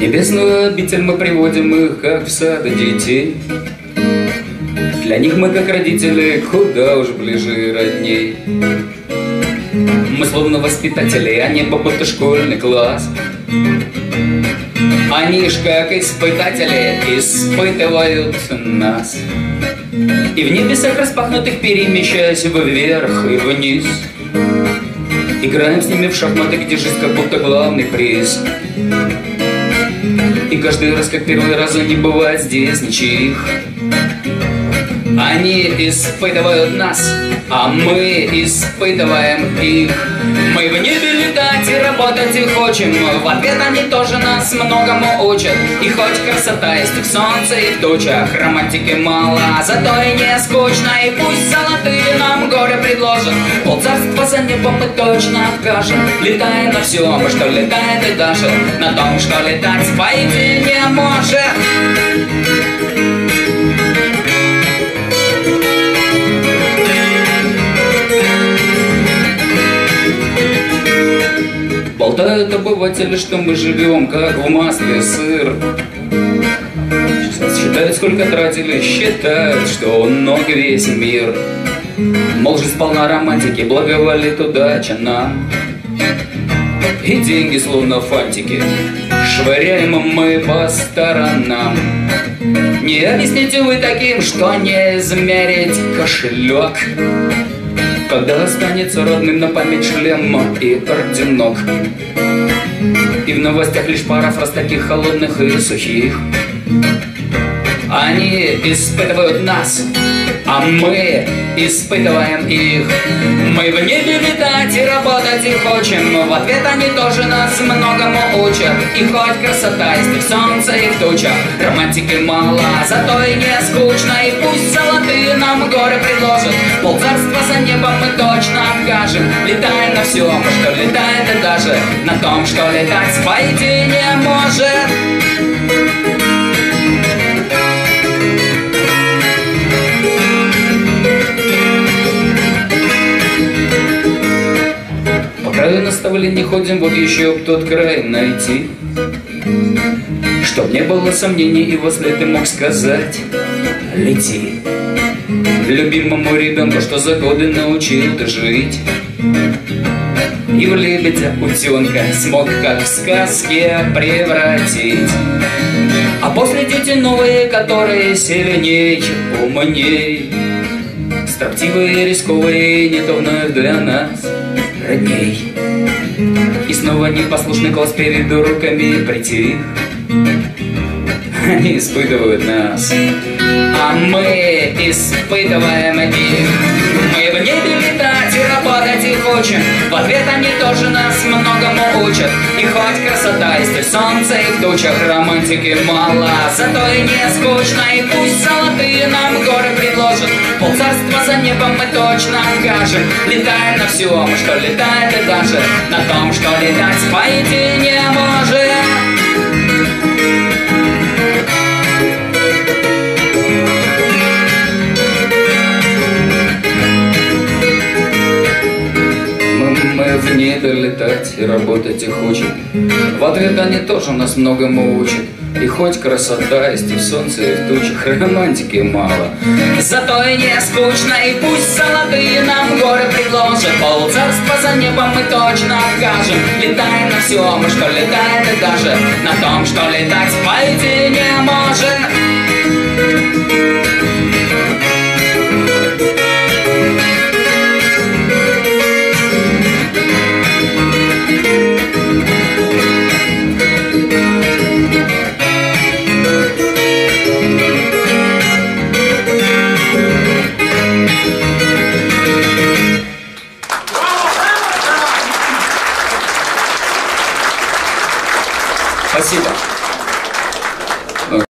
небесную обитель мы приводим их, как в сад детей. Для них мы, как родители, куда уж ближе родней. Мы словно воспитатели, а небо будто школьный класс. Они ж как испытатели испытывают нас. И в небесах распахнутых перемещаясь вверх и вниз. Играем с ними в шахматы, где жизнь как будто главный приз. И каждый раз, как первый раз, не бывает здесь ничьих. Они испытывают нас, а мы испытываем их. Мы в небе летать и работать и хотим. В ответ они тоже нас многому учат. И хоть красота есть и в солнце, и в тучах, романтики мало, зато и не скучно. И пусть за небом мы точно откажем. Летаем на всем, что летает и даже на том, что летать пойти не может. Болтают обыватели, что мы живем, как в масле сыр. Считают, сколько тратили, считают, что он много весь мир. Мол, жизнь полна романтики, благоволит удача нам. И деньги словно фантики, швыряем мы по сторонам. Не объясните вы таким, что не измерить кошелек. Когда останется родным на память шлем и орденок И в новостях лишь пара фраз таких холодных и сухих Они испытывают нас, а мы испытываем их. Мы в небе летать и работать и хочем, в ответ они тоже нас многому учат. И хоть красота есть и в солнце, и в тучах, романтики мало, зато и не скучно. И пусть золотые нам горы предложат, полцарства за небом мы точно откажем. Летаем на всем, что летает и даже на том, что летать пойти не может. Краю наставления ходим, вот еще б тот край найти. Чтоб не было сомнений, и после ты мог сказать «Лети». Любимому ребенку, что за годы научил ты жить. И в лебедя утенка смог, как в сказке, превратить. А после дети новые, которые сильнее, умней, Строптивые, рисковые, не то вновь для нас родней. И снова непослушный голос перед руками прийти. Они испытывают нас, а мы испытываем их. Хочем. В ответ они тоже нас многому учат. И хоть красота есть и солнце, и в тучах романтики мало, зато и не скучно. И пусть золотые нам горы предложат, полцарства за небом мы точно окажем. Летаем на всем, что летает и даже на том, что летать пойти не может. небе летать и работать и хочет. В ответ они тоже нас многому учат. И хоть красота есть и в солнце, и в тучах, романтики мало. Зато и не скучно, и пусть золотые нам горы предложат. Полцарства за небом мы точно окажем. Летаем на всем, мы что летаем, и даже на том, что летать пойти не можем. Cida.